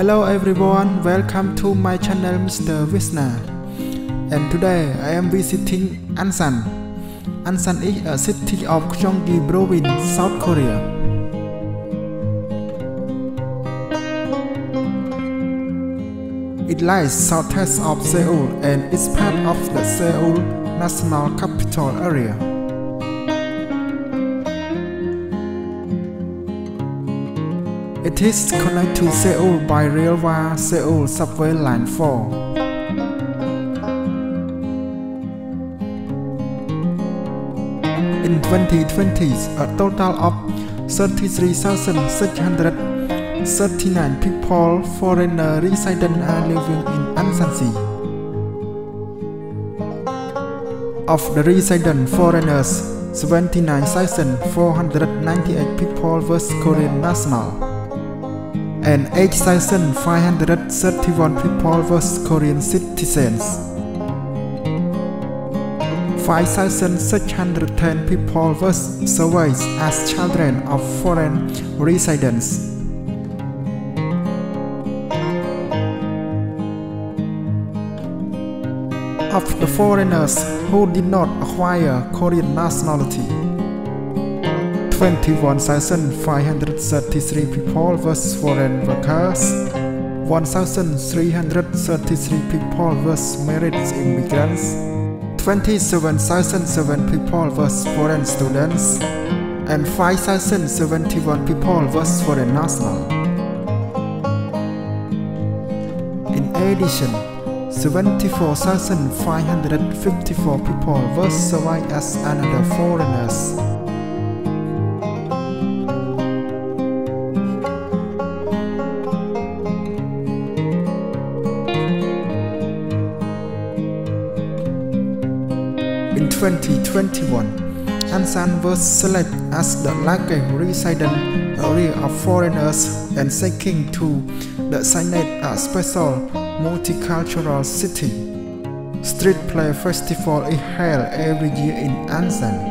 Hello everyone, welcome to my channel Mr. Veasna. And today I am visiting Ansan. Ansan is a city of Gyeonggi Province, South Korea. It lies southeast of Seoul and is part of the Seoul National Capital Area. It is connected to Seoul by rail via Seoul Subway Line 4. In 2020, a total of 33,639 people, foreigner residents, are living in Ansansi. Of the resident foreigners, 79,498 people were Korean national and 8,531 people were Korean citizens. 5,610 people were surveyed as children of foreign residents. Of the foreigners who did not acquire Korean nationality, 21,533 people were foreign workers, 1,333 people were married immigrants, 27,007 people were foreign students, and 5,071 people were foreign national. In addition, 74,554 people were survived as another foreigners. In 2021, Ansan was selected as the largest resident area of foreigners and seeking to designate a special multicultural city. Street Play Festival is held every year in Ansan.